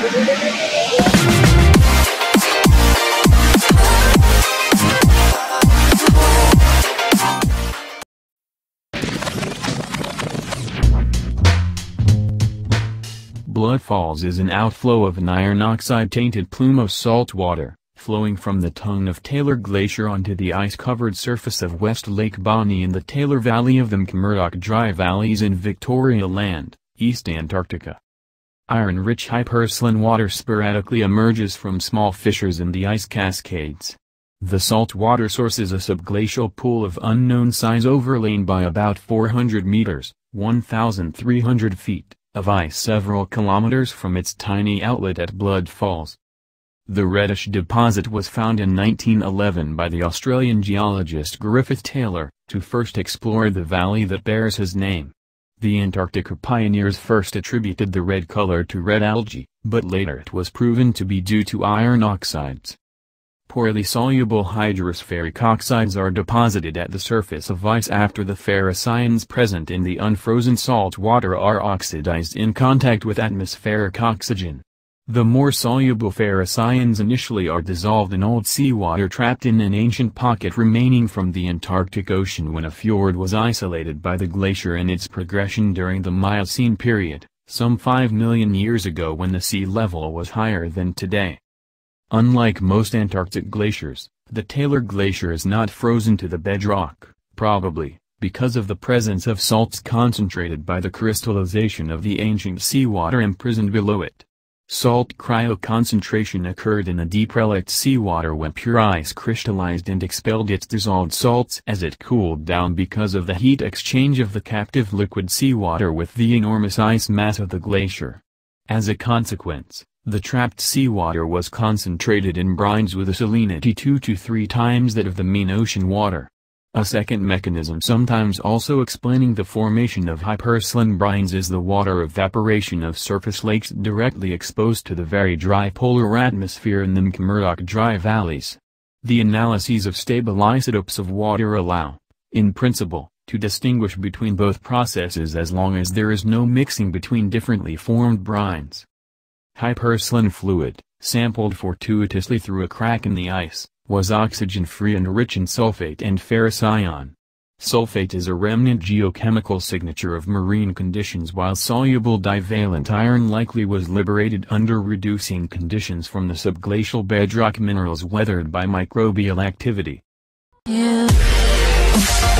Blood Falls is an outflow of an iron oxide-tainted plume of salt water, flowing from the tongue of Taylor Glacier onto the ice-covered surface of West Lake Bonney in the Taylor Valley of the McMurdo Dry Valleys in Victoria Land, East Antarctica. Iron-rich hypersaline water sporadically emerges from small fissures in the ice cascades. The salt water source is a subglacial pool of unknown size overlain by about 400 meters, 1,300 feet of ice several kilometers from its tiny outlet at Blood Falls. The reddish deposit was found in 1911 by the Australian geologist Griffith Taylor, to first explore the valley that bears his name. The Antarctica pioneers first attributed the red color to red algae, but later it was proven to be due to iron oxides. Poorly soluble hydrous ferric oxides are deposited at the surface of ice after the ferrous ions present in the unfrozen salt water are oxidized in contact with atmospheric oxygen. The more soluble ferrous initially are dissolved in old seawater trapped in an ancient pocket remaining from the Antarctic Ocean when a fjord was isolated by the glacier in its progression during the Miocene period, some 5 million years ago when the sea level was higher than today. Unlike most Antarctic glaciers, the Taylor Glacier is not frozen to the bedrock, probably, because of the presence of salts concentrated by the crystallization of the ancient seawater imprisoned below it. Salt cryoconcentration occurred in the deep relict seawater when pure ice crystallized and expelled its dissolved salts as it cooled down because of the heat exchange of the captive liquid seawater with the enormous ice mass of the glacier. As a consequence, the trapped seawater was concentrated in brines with a salinity 2 to 3 times that of the mean ocean water. A second mechanism sometimes also explaining the formation of hypersaline brines is the water evaporation of surface lakes directly exposed to the very dry polar atmosphere in the McMurdo Dry Valleys. The analyses of stable isotopes of water allow, in principle, to distinguish between both processes as long as there is no mixing between differently formed brines. Hypersaline fluid, sampled fortuitously through a crack in the ice, was oxygen-free and rich in sulfate and ferrous ion. Sulfate is a remnant geochemical signature of marine conditions while soluble divalent iron likely was liberated under reducing conditions from the subglacial bedrock minerals weathered by microbial activity. Yeah.